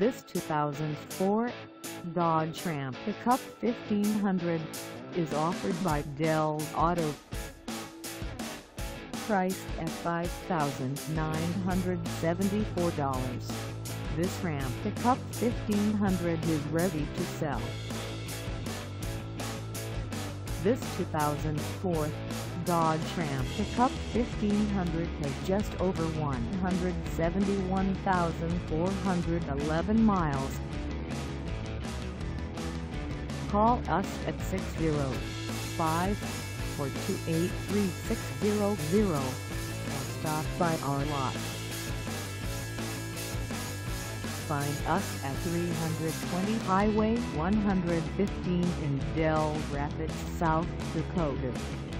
This 2004 Dodge Ram Pickup 1500 is offered by Dell Auto. Priced at $5,974, this Ram Pickup 1500 is ready to sell. This 2004 Dodge Ram Pickup 1500 has just over 171,411 miles. Call us at 605-428-3600 or stop by our lot. Find us at 320 Highway 115 in Dell Rapids, South Dakota